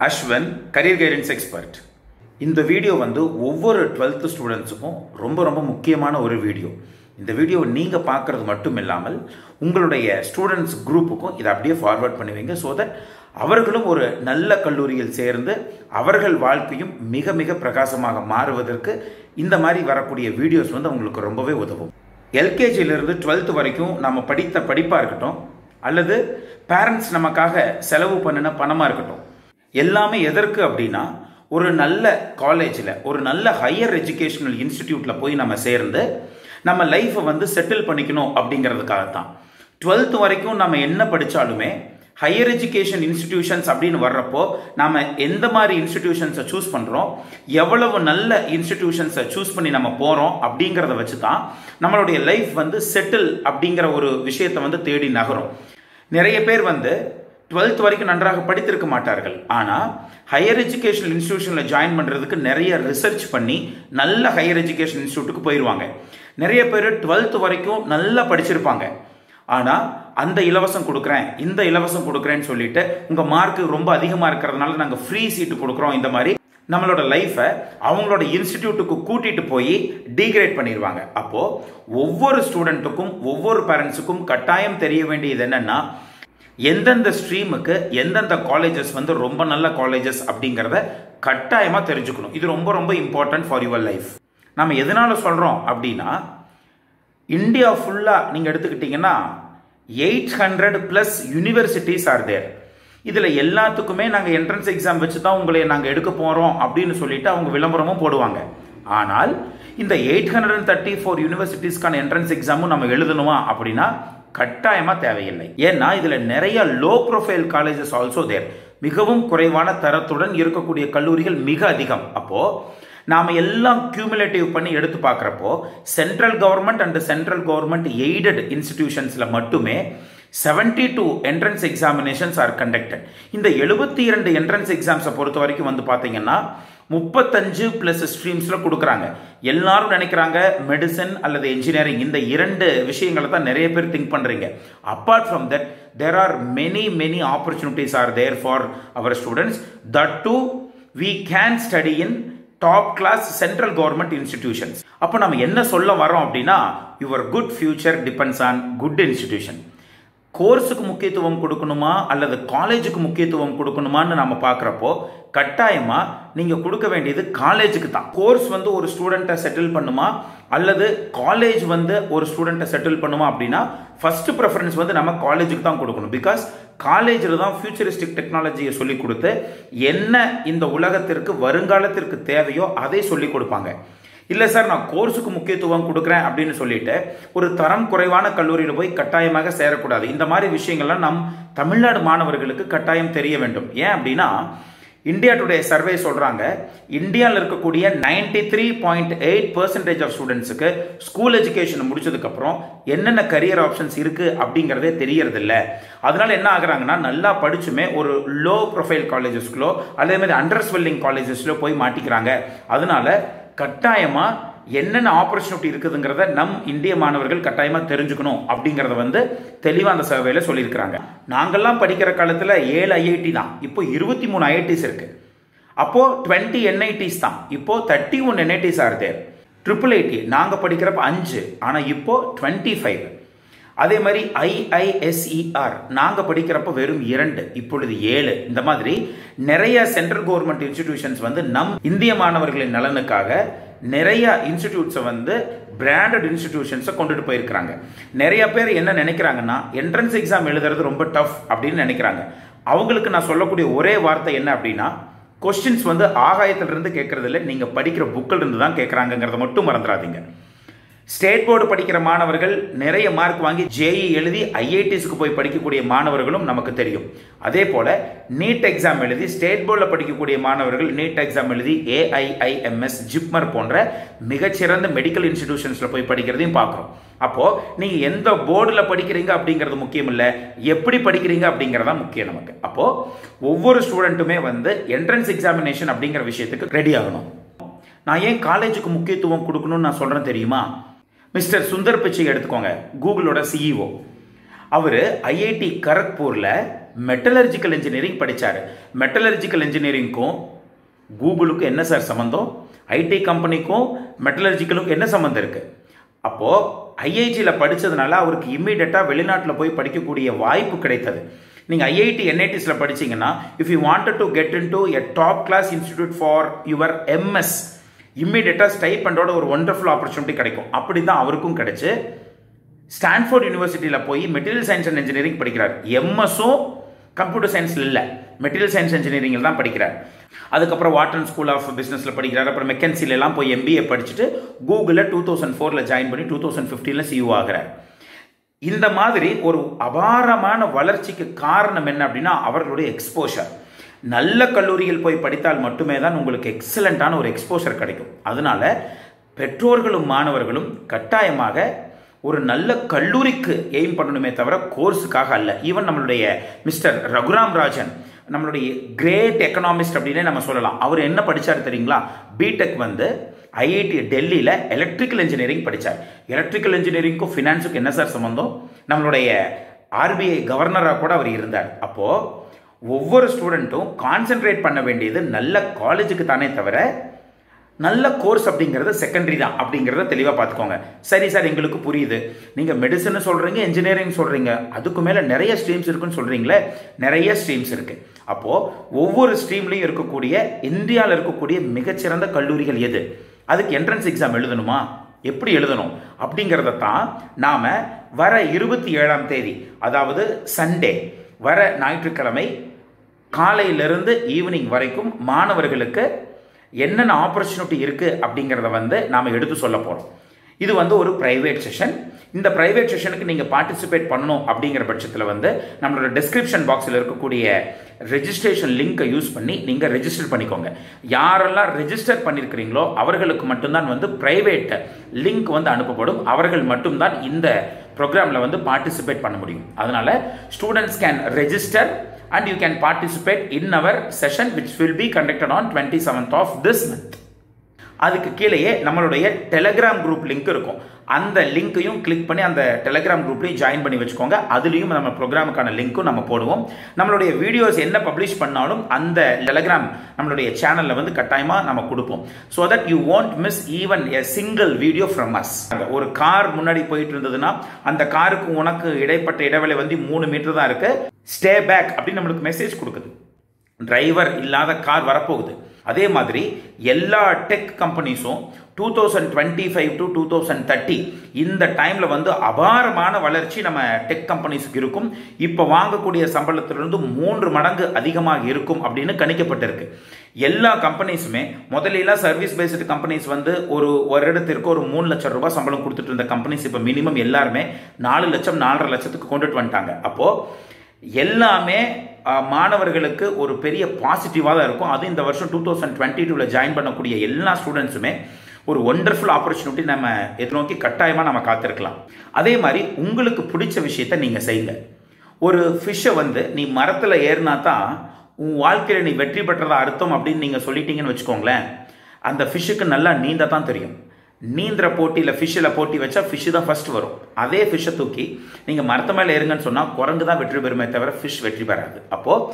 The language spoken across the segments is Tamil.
அஸ்வன் கரியர் கைடன்ஸ் எக்ஸ்பர்ட் இந்த வீடியோ வந்து ஒவ்வொரு டுவெல்த்து ஸ்டூடெண்ட்ஸுக்கும் ரொம்ப ரொம்ப முக்கியமான ஒரு வீடியோ இந்த வீடியோ நீங்கள் பார்க்குறது மட்டும் இல்லாமல் உங்களுடைய ஸ்டூடெண்ட்ஸ் குரூப்புக்கும் இதை அப்படியே ஃபார்வர்ட் பண்ணுவீங்க ஸோ தட் அவர்களும் ஒரு நல்ல கல்லூரியில் சேர்ந்து அவர்கள் வாழ்க்கையும் மிக மிக பிரகாசமாக மாறுவதற்கு இந்த மாதிரி வரக்கூடிய வீடியோஸ் வந்து அவங்களுக்கு ரொம்பவே உதவும். எல்கேஜியிலிருந்து டுவெல்த் வரைக்கும் நம்ம படித்த படிப்பாக இருக்கட்டும் அல்லது பேரண்ட்ஸ் நமக்காக செலவு பண்ணின பணமாக இருக்கட்டும் எல்லாமே எதற்கு அப்படின்னா ஒரு நல்ல காலேஜில் ஒரு நல்ல ஹையர் எஜுகேஷனல் இன்ஸ்டிடியூட்டில் போய் நம்ம சேர்ந்து நம்ம லைஃப்பை வந்து செட்டில் பண்ணிக்கணும் அப்படிங்கிறதுக்காக தான் டுவெல்த் வரைக்கும் நம்ம என்ன படித்தாலுமே ஹையர் எஜுகேஷன் இன்ஸ்டிடியூஷன்ஸ் அப்படின்னு வர்றப்போ நாம் எந்த மாதிரி இன்ஸ்டிடியூஷன்ஸை சூஸ் பண்ணுறோம் எவ்வளவு நல்ல இன்ஸ்டிடியூஷன்ஸை சூஸ் பண்ணி நம்ம போகிறோம் அப்படிங்கிறத வச்சு தான் நம்மளுடைய லைஃப் வந்து செட்டில் அப்படிங்கிற ஒரு விஷயத்தை வந்து தேடி நகரும். நிறைய பேர் வந்து டுவெல்த் வரைக்கும் நன்றாக படித்திருக்க மாட்டார்கள். ஆனால் ஹையர் எஜுகேஷனல் இன்ஸ்டியூஷனில் ஜாயின் பண்ணுறதுக்கு நிறைய ரிசர்ச் பண்ணி நல்ல ஹையர் எஜுகேஷன் இன்ஸ்டியூட்டுக்கு போயிடுவாங்க நிறைய பேர் டுவெல்த் வரைக்கும் நல்லா படிச்சிருப்பாங்க. ஆனால் அந்த இலவசம் கொடுக்குறேன் இந்த இலவசம் கொடுக்குறேன்னு சொல்லிட்டு உங்கள் மார்க் ரொம்ப அதிகமாக இருக்கிறதுனால நாங்கள் ஃப்ரீ சீட்டு கொடுக்குறோம் இந்த மாதிரி நம்மளோட லைஃப்பை அவங்களோட இன்ஸ்டிடியூட்டுக்கு கூட்டிகிட்டு போய் டீக்ரேட் பண்ணிடுவாங்க அப்போது ஒவ்வொரு ஸ்டூடெண்ட்டுக்கும் ஒவ்வொரு பேரண்ட்ஸுக்கும் கட்டாயம் தெரிய வேண்டியது என்னென்னா எந்தெந்த ஸ்ட்ரீமுக்கு எந்தெந்த காலேஜஸ் வந்து ரொம்ப நல்ல காலேஜஸ் அப்படிங்கிறத கட்டாயமாக தெரிஞ்சுக்கணும். இது ரொம்ப ரொம்ப இம்பார்ட்டன்ட் ஃபார் யுவர் லைஃப் நம்ம எதனால் சொல்கிறோம் அப்படின்னா இந்தியா ஃபுல்லாக நீங்கள் எடுத்துக்கிட்டிங்கன்னா eight hundred plus universities are there இதில் எல்லாத்துக்குமே நாங்கள் என்ட்ரன்ஸ் எக்ஸாம் வச்சு தான் உங்களை நாங்கள் எடுக்க போகிறோம் அப்படின்னு சொல்லிட்டு அவங்க விளம்பரமும் போடுவாங்க. ஆனால் இந்த eight hundred and thirty four யூனிவர்சிட்டிஸ்க்கான entrance எக்ஸாமும் நம்ம எழுதணுமா அப்படின்னா கட்டாயமாக தேவையில்லை. ஏன்னா இதில் நிறைய low profile colleges also there மிகவும் குறைவான தரத்துடன் இருக்கக்கூடிய கல்லூரிகள் மிக அதிகம். அப்போது நாம் எல்லாம் கியூமுலேட்டிவ் பண்ணி எடுத்து பார்க்குறப்போ central government and central government aided இன்ஸ்டிடியூஷன்ஸில் மட்டுமே seventy two entrance examinations are conducted இந்த எழுபத்தி இரண்டு என்ட்ரன்ஸ் எக்ஸாம்ஸை பொறுத்த வரைக்கும் வந்து பார்த்தீங்கன்னா முப்பத்தஞ்சு ப்ளஸ் ஸ்ட்ரீம்ஸில் கொடுக்குறாங்க. எல்லாரும் நினைக்கிறாங்க மெடிசன் அல்லது என்ஜினியரிங் இந்த இரண்டு விஷயங்களை தான் நிறைய பேர் திங்க் பண்ணுறீங்க apart from that there are many many opportunities are there for our students that too we can study in top class central government institutions அப்போ நம்ம என்ன சொல்ல வரோம் அப்படின்னா your good future depends on good institution கோர்ஸுக்கு முக்கியத்துவம் கொடுக்கணுமா அல்லது காலேஜுக்கு முக்கியத்துவம் கொடுக்கணுமான்னு நம்ம பார்க்குறப்போ கட்டாயமாக நீங்கள் கொடுக்க வேண்டியது காலேஜுக்கு தான். கோர்ஸ் வந்து ஒரு ஸ்டூடெண்ட்டை செட்டில் பண்ணுமா அல்லது காலேஜ் வந்து ஒரு ஸ்டூடெண்ட்டை செட்டில் பண்ணுமா அப்படின்னா ஃபஸ்ட்டு ப்ரெஃபரன்ஸ் வந்து நம்ம காலேஜுக்கு தான் கொடுக்கணும். பிகாஸ் காலேஜில் தான் ஃபியூச்சரிஸ்டிக் டெக்னாலஜியை சொல்லி கொடுத்து என்ன இந்த உலகத்திற்கு வருங்காலத்திற்கு தேவையோ அதை சொல்லி கொடுப்பாங்க. இல்லை சார் நான் கோர்ஸுக்கு முக்கியத்துவம் கொடுக்குறேன் அப்படின்னு சொல்லிட்டு ஒரு தரம் குறைவான கல்லூரியில் போய் கட்டாயமாக சேரக்கூடாது. இந்த மாதிரி விஷயங்கள்லாம் நம் தமிழ்நாடு மாணவர்களுக்கு கட்டாயம் தெரிய வேண்டும். ஏன் அப்படின்னா இந்தியா டுடே சர்வே சொல்கிறாங்க இந்தியாவில் இருக்கக்கூடிய ninety three point eight percentage of ஸ்டூடெண்ட்ஸுக்கு ஸ்கூல் எஜுகேஷன் முடிச்சதுக்கப்புறம் என்னென்ன கரியர் ஆப்ஷன்ஸ் இருக்குது அப்படிங்கிறதே தெரியறதில்ல. அதனால என்ன ஆகுறாங்கன்னா நல்லா படிச்சுமே ஒரு லோ ப்ரொஃபைல் காலேஜஸ்களோ அதே மாதிரி அண்டர் ஸ்வெல்லிங் காலேஜஸ்லோ போய் மாட்டிக்கிறாங்க. அதனால கட்டாயமாக என்னென்ன ஆப்பர்ச்சுனிட்டி இருக்குதுங்கிறத நம் இந்திய மாணவர்கள் கட்டாயமாக தெரிஞ்சுக்கணும் அப்படிங்கிறத வந்து தெளிவாக அந்த சர்வேல சொல்லியிருக்கிறாங்க. நாங்கள்லாம் படிக்கிற காலத்தில் ஏழு ஐஐடி தான். இப்போ இருபத்தி மூணு ஐஐடிஸ் இருக்குது அப்போது டுவெண்ட்டி என்ஐடிஸ் தான். இப்போது thirty one NITs are there triple IT நாங்கள் படிக்கிறப்ப அஞ்சு. ஆனால் இப்போது டுவெண்ட்டி ஃபைவ் அதே மாதிரி ஐஐஎஸ்இஆர் நாங்கள் படிக்கிறப்ப வெறும் இரண்டு இப்பொழுது ஏழு. இந்த மாதிரி நிறைய சென்ட்ரல் கவர்மெண்ட் இன்ஸ்டிடியூஷன்ஸ் வந்து நம் இந்திய மாணவர்களின் நலனுக்காக நிறைய இன்ஸ்டிடியூட்ஸை வந்து பிராண்டட் இன்ஸ்டிடியூஷன்ஸை கொண்டுட்டு போயிருக்கிறாங்க. நிறைய பேர் என்ன நினைக்கிறாங்கன்னா என்ட்ரன்ஸ் எக்ஸாம் எழுதுறது ரொம்ப டஃப் அப்படின்னு நினைக்கிறாங்க. அவங்களுக்கு நான் சொல்லக்கூடிய ஒரே வார்த்தை என்ன அப்படின்னா கொஸ்டின்ஸ் வந்து ஆகாயத்திலிருந்து கேட்கறது இல்லை நீங்கள் படிக்கிற புக்கில் இருந்து தான் கேட்குறாங்கங்கிறத மட்டும் மறந்துடாதீங்க. ஸ்டேட் போர்டு படிக்கிற மாணவர்கள் நிறைய மார்க் வாங்கி ஜேஇ எழுதி ஐஐடிஸ்க்கு போய் படிக்கக்கூடிய மாணவர்களும் நமக்கு தெரியும். அதே போல நீட் எக்ஸாம் எழுதி ஸ்டேட் போர்டில் படிக்கக்கூடிய மாணவர்கள் நீட் எக்ஸாம் எழுதி ஏஐஐஎம்எஸ் ஜிப்மர் போன்ற மிகச்சிறந்த மெடிக்கல் இன்ஸ்டிடியூஷன்ஸில் போய் படிக்கிறதையும் பார்க்குறோம். அப்போது நீங்கள் எந்த போர்டில் படிக்கிறீங்க அப்படிங்கிறது முக்கியம் இல்லை. எப்படி படிக்கிறீங்க அப்படிங்கிறதா முக்கியம் நமக்கு. அப்போது ஒவ்வொரு ஸ்டூடெண்ட்டுமே வந்து என்ட்ரன்ஸ் எக்ஸாமினேஷன் அப்படிங்கிற விஷயத்துக்கு ரெடி ஆகணும். நான் ஏன் காலேஜுக்கு முக்கியத்துவம் கொடுக்கணும்னு நான் சொல்கிறேன் தெரியுமா? மிஸ்டர் சுந்தர் பிச்சை எடுத்துக்கோங்க கூகுளோட சிஇஓ அவர் ஐஐடி கரக்பூரில் மெட்டலர்ஜிக்கல் இன்ஜினியரிங் படித்தார் மெட்டலர்ஜிக்கல் இன்ஜினியரிங்க்கும் கூகுளுக்கும் என்ன சார் சம்மந்தம் ஐடி கம்பெனிக்கும் மெட்டலர்ஜிக்கலுக்கும் என்ன சம்மந்தம் இருக்குது அப்போது ஐஐடியில் படித்ததுனால அவருக்கு இம்மீடியட்டாக வெளிநாட்டில் போய் படிக்கக்கூடிய வாய்ப்பு கிடைத்தது. நீங்கள் ஐஐடி என்ஐடிஸில் படித்தீங்கன்னா if you wanted to get in to a top class institute for your MS இம்மிடியட்டாக ஸ்டைப்பண்டோட ஒரு ஒண்டர்ஃபுல் ஆப்பர்ச்சுனிட்டி கிடைக்கும். அப்படி தான் அவருக்கும் கிடைச்சி. ஸ்டான்ஃபோர்ட் யூனிவர்சிட்டியில் போய் மெட்டீரியல் சயின்ஸ் அண்ட் இன்ஜினியரிங் படிக்கிறார். எம்எஸும் கம்ப்யூட்டர் சயின்ஸில் இல்லை. மெட்டீரியல் சயின்ஸ் இன்ஜினியரிங்கில் தான் படிக்கிறார். அதுக்கப்புறம் வாட்டன் ஸ்கூல் ஆஃப் பிஸ்னஸில் படிக்கிறார். அப்புறம் மெக்கன்சிலெலாம் போய் எம்பிஏ படிச்சுட்டு கூகுளில் டூ தௌசண்ட் ஃபோரில் ஜாயின் பண்ணி டூ தௌசண்ட் ஃபிஃப்டீனில் சியூ ஆகிறார். இந்த மாதிரி ஒரு அபாரமான வளர்ச்சிக்கு காரணம் என்ன அப்படின்னா அவர்களுடைய எக்ஸ்போஷர் நல்ல கல்லூரியில் போய் படித்தால் மட்டுமே தான் உங்களுக்கு எக்ஸலண்ட்டான ஒரு எக்ஸ்போஷர் கிடைக்கும். அதனால் பெற்றோர்களும் மாணவர்களும் கட்டாயமாக ஒரு நல்ல கல்லூரிக்கு எய்ம் பண்ணணுமே தவிர கோர்ஸுக்காக அல்ல. ஈவன் நம்மளுடைய மிஸ்டர் ரகுராம் ராஜன் நம்மளுடைய கிரேட் எக்கனாமிஸ்ட் அப்படின்னே நம்ம சொல்லலாம். அவர் என்ன படித்தார் தெரியுங்களா? பிடெக் வந்து ஐஐடி டெல்லியில் எலக்ட்ரிக்கல் இன்ஜினியரிங் படித்தார் எலக்ட்ரிக்கல் இன்ஜினியரிங்க்கும் ஃபினான்ஸுக்கும் என்ன சார் சம்மந்தம் நம்மளுடைய ஆர்பிஐ கவர்னராக கூட அவர் இருந்தார். அப்போது ஒவ்வொரு ஸ்டூடெண்ட்டும் கான்சென்ட்ரேட் பண்ண வேண்டியது நல்ல காலேஜுக்கு தானே தவிர நல்ல கோர்ஸ் அப்படிங்கிறது செகண்டரி தான் அப்படிங்கிறத தெளிவாக பார்த்துக்கோங்க. சரி சார் எங்களுக்கு புரியுது. நீங்கள் மெடிசன் சொல்கிறீங்க இன்ஜினியரிங் சொல்கிறீங்க அதுக்கு மேலே நிறைய ஸ்ட்ரீம்ஸ் இருக்குன்னு சொல்கிறீங்களே நிறைய ஸ்ட்ரீம்ஸ் இருக்குது அப்போது ஒவ்வொரு ஸ்ட்ரீம்லையும் இருக்கக்கூடிய இந்தியாவில் இருக்கக்கூடிய மிகச்சிறந்த கல்லூரிகள் எது? அதுக்கு என்ட்ரன்ஸ் எக்ஸாம் எழுதணுமா? எப்படி எழுதணும்? அப்படிங்கிறத தான் நாம் வர இருபத்தி ஏழாம் தேதி அதாவது சண்டே வர ஞாயிற்றுக்கிழமை காலையிலிருந்து ஈவினிங் வரைக்கும் மாணவர்களுக்கு என்னென்ன ஆப்பர்ச்சுனிட்டி இருக்குது அப்படிங்கிறத வந்து நாம் எடுத்து சொல்ல போகிறோம் இது வந்து ஒரு ப்ரைவேட் செஷன் இந்த ப்ரைவேட் செஷனுக்கு நீங்கள் பார்ட்டிசிபேட் பண்ணணும் அப்படிங்கிற பட்சத்தில் வந்து நம்மளோட டிஸ்கிரிப்ஷன் பாக்ஸில் இருக்கக்கூடிய ரெஜிஸ்ட்ரேஷன் லிங்க்கை யூஸ் பண்ணி நீங்கள் ரெஜிஸ்டர் பண்ணிக்கோங்க. யாரெல்லாம் ரெஜிஸ்டர் பண்ணியிருக்கிறீங்களோ அவர்களுக்கு மட்டும்தான் வந்து ப்ரைவேட் லிங்க் வந்து அனுப்பப்படும். அவர்கள் மட்டும்தான் இந்த ப்ரோக்ராமில் வந்து பார்ட்டிசிபேட் பண்ண முடியும். அதனால் students can register and you can participate in our session which will be conducted on 27th of this month அதுக்கு கீழேயே நம்மளுடைய டெலகிராம் குரூப் லிங்க் இருக்கும் அந்த லிங்க்கையும் கிளிக் பண்ணி அந்த டெலகிராம் குரூப்லையும் ஜாயின் பண்ணி வச்சுக்கோங்க. அதுலேயும் நம்ம ப்ரோக்ராமுக்கான லிங்க்கும் நம்ம போடுவோம். நம்மளுடைய வீடியோஸ் என்ன பப்ளிஷ் பண்ணாலும் அந்த டெலகிராம் நம்மளுடைய சேனலில் வந்து கட்டாயமாக நம்ம கொடுப்போம். So that you won't miss even a single video from us ஒரு கார் முன்னாடி போயிட்டு இருந்ததுன்னா அந்த காருக்கு உனக்கு இடைப்பட்ட இடைவெளி வந்து மூணு மீட்டர் தான் இருக்கு. ஸ்டே பேக் அப்படின்னு நம்மளுக்கு மெசேஜ் கொடுக்குது. டிரைவர் இல்லாத கார் வரப்போகுது. அதே மாதிரி எல்லா tech கம்பெனிஸும் two thousand twenty five to two thousand thirty இந்த டைமில் வந்து அபாரமான வளர்ச்சி நம்ம டெக் கம்பெனிஸுக்கு இருக்கும். இப்போ வாங்கக்கூடிய சம்பளத்திலிருந்து மூன்று மடங்கு அதிகமாக இருக்கும் அப்படின்னு கணிக்கப்பட்டிருக்கு. எல்லா கம்பெனிஸுமே முதலில் சர்வீஸ் பேஸ்டு கம்பெனிஸ் வந்து ஒரு வருடத்திற்கு ஒரு மூணு லட்சம் ரூபாய் சம்பளம் கொடுத்துட்டு இருந்த கம்பெனிஸ் இப்போ மினிமம் எல்லாருமே நாலு லட்சம் நாலரை லட்சத்துக்கு கொண்டுட்டு வந்துட்டாங்க. அப்போது எல்லாமே மாணவர்களுக்கு ஒரு பெரிய பாசிட்டிவாக தான் இருக்கும். அது இந்த வருஷம் டூ தௌசண்ட் டுவெண்ட்டி டூவில் ஜாயின் பண்ணக்கூடிய எல்லா ஸ்டூடெண்ட்ஸுமே ஒரு ஒண்டர்ஃபுல் ஆப்பர்ச்சுனிட்டி நம்ம எதிர்நோக்கி கட்டாயமாக நம்ம காத்திருக்கலாம். அதே மாதிரி உங்களுக்கு பிடிச்ச விஷயத்த நீங்கள் செய்யுங்க. ஒரு ஃபிஷ்ஷை வந்து நீ மரத்தில் ஏறினா தான் உன் வாழ்க்கையில் நீ வெற்றி பெற்றதா அர்த்தம் அப்படின்னு நீங்கள் சொல்லிட்டீங்கன்னு வச்சுக்கோங்களேன். அந்த ஃபிஷ்ஷுக்கு நல்லா நீந்த தான் தெரியும். நீந்திர போட்டியில் ஃபிஷ்ஷில் போட்டி வச்சா ஃபிஷ்ஷு தான் ஃபஸ்ட் வரும். அதே ஃபிஷ்ஷை தூக்கி நீங்கள் மரத்த மேலே இருங்கன்னு சொன்னால் குரங்கு தான் வெற்றி பெறுமே தவிர ஃபிஷ் வெற்றி பெறாது. அப்போது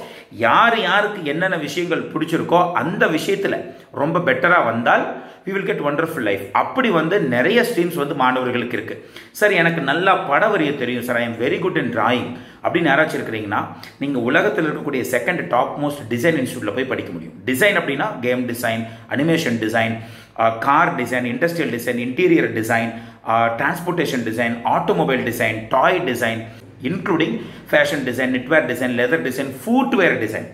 யார் யாருக்கு என்னென்ன விஷயங்கள் பிடிச்சிருக்கோ அந்த விஷயத்தில் ரொம்ப பெட்டராக வந்தால் we will get wonderful life அப்படி வந்து நிறைய ஸ்ட்ரீம்ஸ் வந்து மாணவர்களுக்கு இருக்குது சார் எனக்கு நல்லா பட வரிய தெரியும். Sir I am very good in drawing அப்படின்னு யாராச்சும் இருக்கிறீங்கன்னா நீங்கள் உலகத்தில் இருக்கக்கூடிய செகண்ட் டாப் மோஸ்ட் டிசைன் இன்ஸ்டியூட்டில் போய் படிக்க முடியும். டிசைன் அப்படின்னா game design animation design car design industrial design interior design transportation design automobile design toy design including fashion design knitwear design leather design footwear design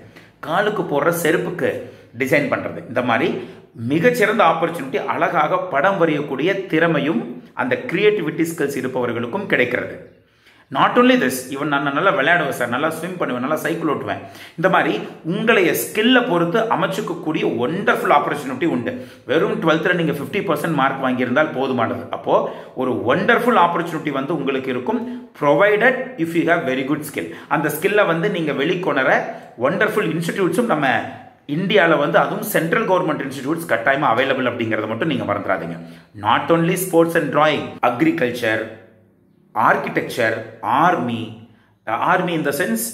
காலுக்கு போடுற செருப்புக்கு டிசைன் பண்ணுறது இந்த மாதிரி மிகச்சிறந்த ஆப்பர்ச்சுனிட்டி அழகாக படம் வரையக்கூடிய திறமையும் அந்த கிரியேட்டிவிட்டி ஸ்கில்ஸ் இருப்பவர்களுக்கும் கிடைக்கிறது. நாட் ஓன்லி திஸ் இவன் நான் நல்லா விளையாடுவேன் சார் நல்லா ஸ்விம் பண்ணுவேன் நல்லா சைக்கிள் ஓட்டுவேன் இந்த மாதிரி உங்களைய ஸ்கில்லை பொறுத்து அமைச்சுக்கக்கூடிய ஒண்டர்ஃபுல் ஆப்பர்ச்சுனிட்டி உண்டு. வெறும் டுவெல்த்தில் நீங்கள் ஃபிஃப்டி பர்சன்ட் மார்க் வாங்கியிருந்தால் போதுமானது. அப்போது ஒரு ஒண்டர்ஃபுல் ஆப்பர்ச்சுனிட்டி வந்து உங்களுக்கு இருக்கும். Provided if you have very good skill அந்த ஸ்கில்லை வந்து நீங்கள் வெளிக்கொணர ஒண்டர்ஃபுல் இன்ஸ்டிடியூட்ஸும் நம்ம இந்தியாவில் வந்து அதுவும் சென்ட்ரல் கவர்மெண்ட் இன்ஸ்டிடியூட்ஸ் கட்டாயமாக அவைலபிள் அப்படிங்கிறத மட்டும் நீங்கள் மறந்துடாதீங்க not only sports and drawing agriculture architecture army army in the sense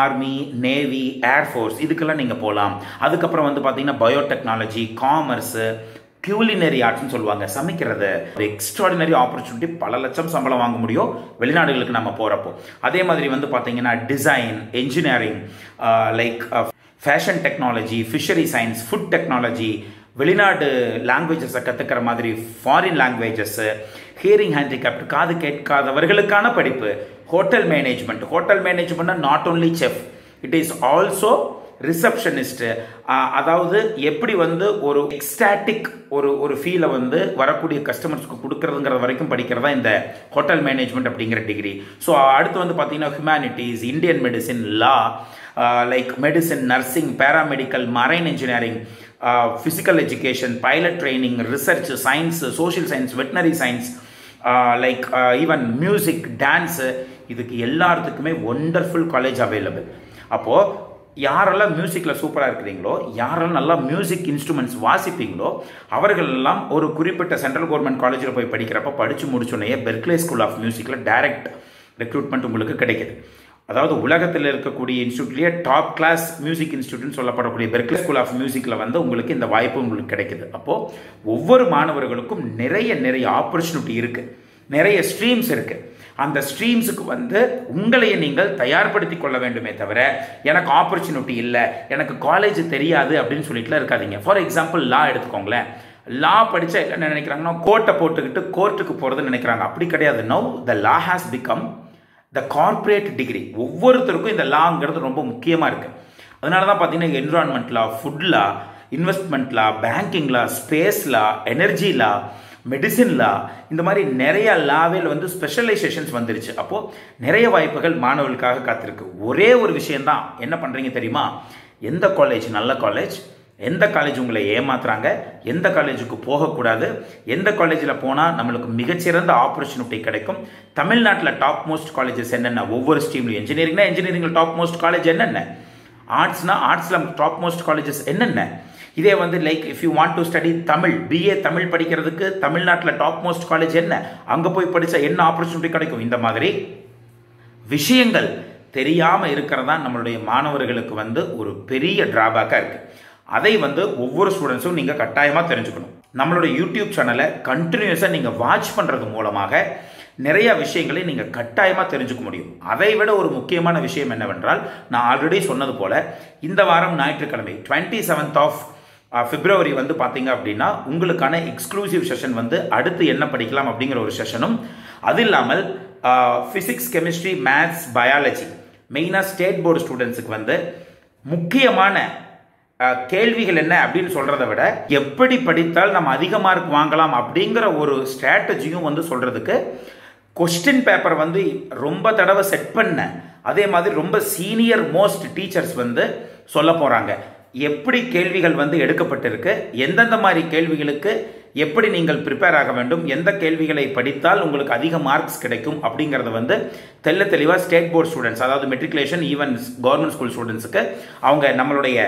army navy air force இதுக்கெல்லாம் நீங்கள் போகலாம் அதுக்கப்புறம் வந்து பார்த்தீங்கன்னா பயோடெக்னாலஜி காமர்ஸு கியூலினரி ஆர்ட்ஸ்னு சொல்லுவாங்க. சமைக்கிறது ஒரு எக்ஸ்ட்ராடினரி ஆப்பர்ச்சுனிட்டி பல லட்சம் சம்பளம் வாங்க முடியும் வெளிநாடுகளுக்கு நம்ம போகிறப்போ அதே மாதிரி வந்து பார்த்தீங்கன்னா design engineering like fashion technology fishery science food technology வெளிநாடு லாங்குவேஜஸை கற்றுக்கிற மாதிரி ஃபாரின் லாங்குவேஜஸ்ஸு ஹியரிங் ஹேண்டிகேப்ட் காது கேட்காதவர்களுக்கான படிப்பு hotel management hotel மேனேஜ்மெண்ட்னா not only chef it is also receptionist அதாவது எப்படி வந்து ஒரு எக்ஸ்டாட்டிக் ஒரு ஒரு ஃபீலை வந்து வரக்கூடிய கஸ்டமர்ஸ்க்கு கொடுக்குறதுங்கிற வரைக்கும் படிக்கிறதா இந்த ஹோட்டல் மேனேஜ்மெண்ட் அப்படிங்கிற டிகிரி ஸோ அடுத்து வந்து பார்த்தீங்கன்னா humanities Indian medicine law like medicine nursing paramedical marine engineering physical education pilot training research science social science veterinary science like even music dance இதுக்கு எல்லாத்துக்குமே ஒண்டர்ஃபுல் காலேஜ் அவைலபிள் அப்போது யாரெல்லாம் மியூசிக்கில் சூப்பராக இருக்கிறீங்களோ யாரெல்லாம் நல்லா மியூசிக் இன்ஸ்ட்ருமெண்ட்ஸ் வாசிப்பீங்களோ அவர்கள் எல்லாம் ஒரு குறிப்பிட்ட சென்ட்ரல் கவர்மெண்ட் காலேஜில் போய் படிக்கிறப்ப படித்து முடிச்சோடனே பெர்க்லே ஸ்கூல் ஆஃப் மியூசிக்கில் டைரக்ட் ரெக்ரூட்மெண்ட் உங்களுக்கு கிடைக்குது. அதாவது உலகத்தில் இருக்கக்கூடிய இன்ஸ்டியூட்லேயே டாப் கிளாஸ் மியூசிக் இன்ஸ்டியூட்னு சொல்லப்படக்கூடிய பெர்க்லி ஸ்கூல் ஆஃப் மியூசிக்கில் வந்து உங்களுக்கு இந்த வாய்ப்பு உங்களுக்கு கிடைக்குது. அப்போது ஒவ்வொரு மாணவர்களுக்கும் நிறைய நிறைய ஆப்பர்ச்சுனிட்டி இருக்குது நிறைய ஸ்ட்ரீம்ஸ் இருக்குது அந்த ஸ்ட்ரீம்ஸுக்கு வந்து உங்களையே நீங்கள் தயார்படுத்தி கொள்ள வேண்டுமே தவிர எனக்கு ஆப்பர்ச்சுனிட்டி இல்லை எனக்கு காலேஜ் தெரியாது அப்படின்னு சொல்லிட்டுலாம் இருக்காதிங்க. ஃபார் எக்ஸாம்பிள் லா எடுத்துக்கோங்களேன். லா படித்தா என்ன நினைக்கிறாங்கன்னா கோட்டை போட்டுக்கிட்டு கோர்ட்டுக்கு போகிறதுன்னு நினைக்கிறாங்க. அப்படி கிடையாது. No the law has become the corporate degree ஒவ்வொருத்தருக்கும் இந்த லாங்கிறது ரொம்ப முக்கியமாக இருக்குது அதனால தான் பார்த்தீங்கன்னா environment law food law investment law banking law space law energy law medicine law இந்த மாதிரி நிறைய லாவில் வந்து ஸ்பெஷலைசேஷன்ஸ் வந்துருச்சு. அப்போது நிறைய வாய்ப்புகள் மாணவர்களுக்காக காத்திருக்கு. ஒரே ஒரு விஷயந்தான் என்ன பண்ணுறீங்க தெரியுமா? எந்த காலேஜ் நல்ல காலேஜ் எந்த காலேஜ் உங்களை ஏமாத்துறாங்க? எந்த காலேஜுக்கு போகக்கூடாது? எந்த காலேஜில் போனால் நம்மளுக்கு மிகச்சிறந்த ஆப்பர்ச்சுனிட்டி கிடைக்கும்? தமிழ்நாட்டில் டாப் மோஸ்ட் காலேஜஸ் என்னென்ன? ஒவ்வொரு ஸ்ட்ரீம்லையும் இன்ஜினியரிங்னா இன்ஜினியரிங்கில் டாப் மோஸ்ட் காலேஜ் என்னென்ன? ஆர்ட்ஸ்னா ஆர்ட்ஸில் டாப் மோஸ்ட் காலேஜஸ் என்னென்ன? இதே வந்து like if you want to study Tamil BA Tamil படிக்கிறதுக்கு தமிழ்நாட்டில் டாப் மோஸ்ட் காலேஜ் என்ன? அங்கே போய் படித்தா என்ன ஆப்பர்ச்சுனிட்டி கிடைக்கும்? இந்த மாதிரி விஷயங்கள் தெரியாமல் இருக்கிறதா நம்மளுடைய மாணவர்களுக்கு வந்து ஒரு பெரிய டிராபேக்காக இருக்குது அதை வந்து ஒவ்வொரு ஸ்டூடெண்ட்ஸும் நீங்கள் கட்டாயமாக தெரிஞ்சுக்கணும். நம்மளோட யூடியூப் சேனலை கண்டினியூஸாக நீங்கள் வாட்ச் பண்ணுறது மூலமாக நிறைய விஷயங்களை நீங்கள் கட்டாயமாக தெரிஞ்சுக்க முடியும். அதை விட ஒரு முக்கியமான விஷயம் என்னவென்றால் நான் ஆல்ரெடி சொன்னது போல இந்த வாரம் ஞாயிற்றுக்கிழமை டுவெண்ட்டி செவன்த் ஆஃப் பிப்ரவரி வந்து பார்த்தீங்க அப்படின்னா உங்களுக்கான எக்ஸ்க்ளூசிவ் செஷன் வந்து அடுத்து என்ன படிக்கலாம் அப்படிங்கிற ஒரு செஷனும் அது இல்லாமல் ஃபிசிக்ஸ் கெமிஸ்ட்ரி மேத்ஸ் பயாலஜி மெயினாக ஸ்டேட் போர்டு ஸ்டூடெண்ட்ஸுக்கு வந்து முக்கியமான கேள்விகள் என்ன அப்படின்னு சொல்கிறத விட எப்படி படித்தால் நம்ம அதிக மார்க் வாங்கலாம் அப்படிங்கிற ஒரு ஸ்ட்ராட்டஜியும் வந்து சொல்கிறதுக்கு கொஸ்டின் பேப்பர் வந்து ரொம்ப தடவை செட் பண்ண அதே மாதிரி ரொம்ப சீனியர் மோஸ்ட் டீச்சர்ஸ் வந்து சொல்ல போகிறாங்க எப்படி கேள்விகள் வந்து எடுக்கப்பட்டிருக்கு எந்தெந்த மாதிரி கேள்விகளுக்கு எப்படி நீங்கள் ப்ரிப்பேர் ஆக வேண்டும் எந்த கேள்விகளை படித்தால் உங்களுக்கு அதிக மார்க்ஸ் கிடைக்கும் அப்படிங்கிறத வந்து தெல்ல தெளிவாக ஸ்டேட் போர்ட் ஸ்டூடெண்ட்ஸ் அதாவது மெட்ரிகுலேஷன் ஈவன் கவர்மெண்ட் ஸ்கூல் ஸ்டூடெண்ட்ஸுக்கு அவங்க நம்மளுடைய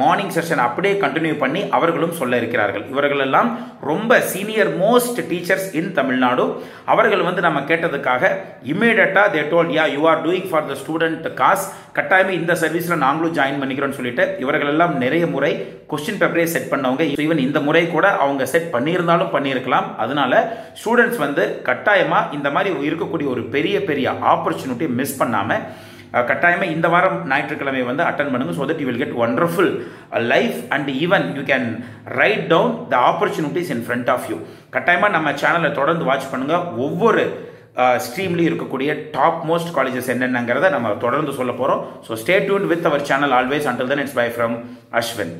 மார்னிங் செஷன் அப்படியே கண்டினியூ பண்ணி அவர்களும் சொல்ல இருக்கிறார்கள். இவர்கள் எல்லாம் ரொம்ப senior most teachers in Tamil Nadu. அவர்கள் வந்து நம்ம கேட்டதுக்காக இமீடியட்டாக they told ya you are doing for the student cause கட்டாயமே இந்த சர்வீஸில் நாங்களும் ஜாயின் பண்ணிக்கிறோம்னு சொல்லிட்டு இவர்கள் எல்லாம் நிறைய முறை கொஸ்டின் பேப்பரே செட் பண்ணவங்க. ஈவன் இந்த முறை கூட அவங்க செட் பண்ணியிருந்தாலும் பண்ணியிருக்கலாம். அதனால ஸ்டூடெண்ட்ஸ் வந்து கட்டாயமாக இந்த மாதிரி இருக்கக்கூடிய ஒரு பெரிய பெரிய ஆப்பர்ச்சுனிட்டியை மிஸ் பண்ணாமல் கட்டாயமாக இந்த வாரம் ஞாயிற்றுக்கிழமை வந்து அட்டன் பண்ணுங்க. So that you will get wonderful life and even you can write down the opportunities in front of you கட்டாயமாக நம்ம சேனலை தொடர்ந்து வாட்ச் பண்ணுங்க. ஒவ்வொரு ஸ்ட்ரீம்லேயும் இருக்கக்கூடிய டாப் மோஸ்ட் காலேஜஸ் என்னென்னங்கிறத நம்ம தொடர்ந்து சொல்ல போகிறோம் so stay tuned with our channel always until then it's bye from Ashwin